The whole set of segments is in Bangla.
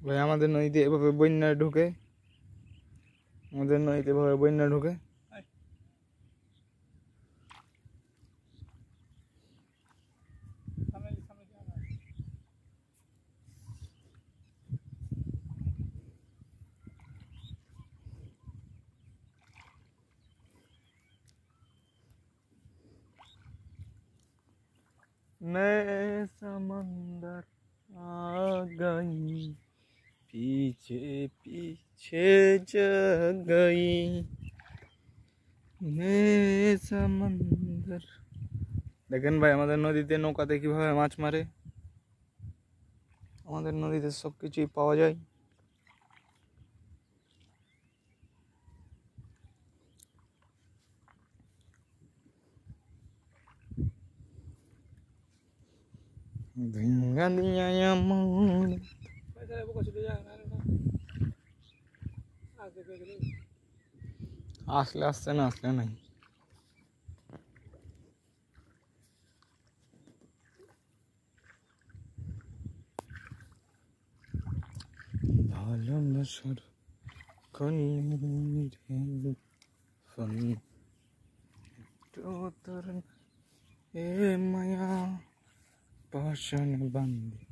ভাই আমাদের নদীতে এভাবে বন্যা ঢুকে আমাদের নদীতে এভাবে বন্যা ঢুকে সামনে সামনে যাওয়া না मैं समंदर आ गई पीछे पीछे जग गई मैं समंदर দেখেন ভাই আমাদের নদীতে নৌকাতে কিভাবে মাছ মারে আমাদের নদীতে সব কিছুই পাওয়া যায় ভেঙ্গা দিয়া আমার আসলে আসছে না আসলে নাই ভালোবাসার কলির ফোন একটু তোর এ মায়া পাশান বান্দি এই যে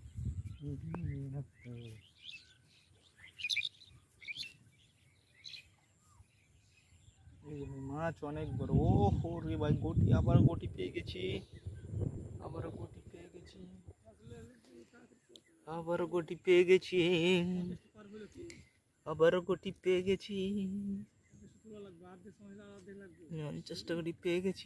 মাছ অনেক বড়। ও হো রে ভাই, গোটি, আবার গোটি পেয়ে গেছি। আবারও গোটি পেয়ে গেছি। আবারও গোটি পেয়ে গেছি। আবারও গোটি পেয়ে গেছি। পঞ্চাশটা গোটি পেয়ে গেছি।